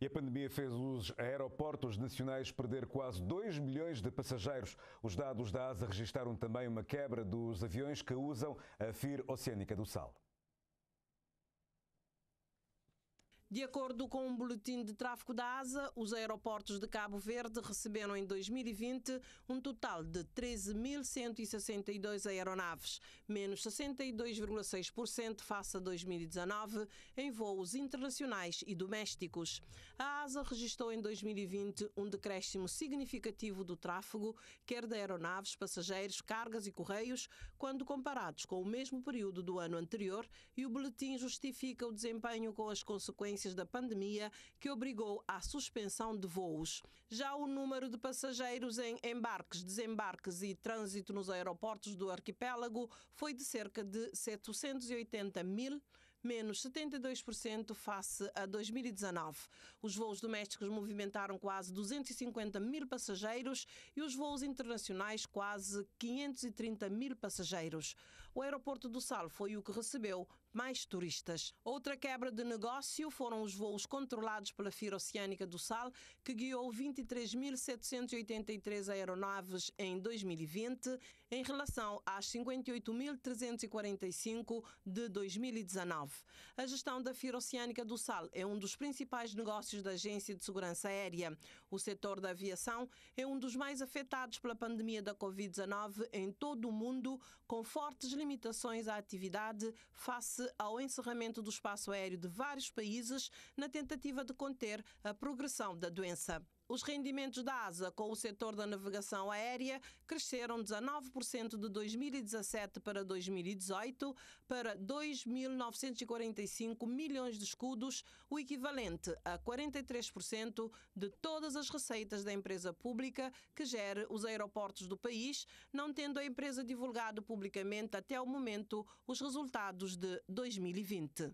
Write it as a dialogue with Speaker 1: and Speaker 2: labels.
Speaker 1: E a pandemia fez os aeroportos nacionais perder quase 2 milhões de passageiros. Os dados da ASA registaram também uma quebra dos aviões que usam a FIR Oceânica do Sal.
Speaker 2: De acordo com um boletim de tráfego da ASA, os aeroportos de Cabo Verde receberam em 2020 um total de 13.162 aeronaves, menos 62,6% face a 2019 em voos internacionais e domésticos. A ASA registrou em 2020 um decréscimo significativo do tráfego, quer de aeronaves, passageiros, cargas e correios, quando comparados com o mesmo período do ano anterior, e o boletim justifica o desempenho com as consequências da pandemia que obrigou à suspensão de voos. Já o número de passageiros em embarques, desembarques e trânsito nos aeroportos do arquipélago foi de cerca de 780 mil menos 72% face a 2019. Os voos domésticos movimentaram quase 250 mil passageiros e os voos internacionais quase 530 mil passageiros. O aeroporto do Sal foi o que recebeu mais turistas. Outra quebra de negócio foram os voos controlados pela FIR Oceânica do Sal, que guiou 23.783 aeronaves em 2020, em relação às 58.345 de 2019. A gestão da FIR Oceânica do Sal é um dos principais negócios da Agência de Segurança Aérea. O setor da aviação é um dos mais afetados pela pandemia da Covid-19 em todo o mundo, com fortes limitações à atividade face ao encerramento do espaço aéreo de vários países na tentativa de conter a progressão da doença. Os rendimentos da ASA com o setor da navegação aérea cresceram 19% de 2017 para 2018 para 2.945 milhões de escudos, o equivalente a 43% de todas as receitas da empresa pública que gere os aeroportos do país, não tendo a empresa divulgado publicamente até o momento os resultados de 2020.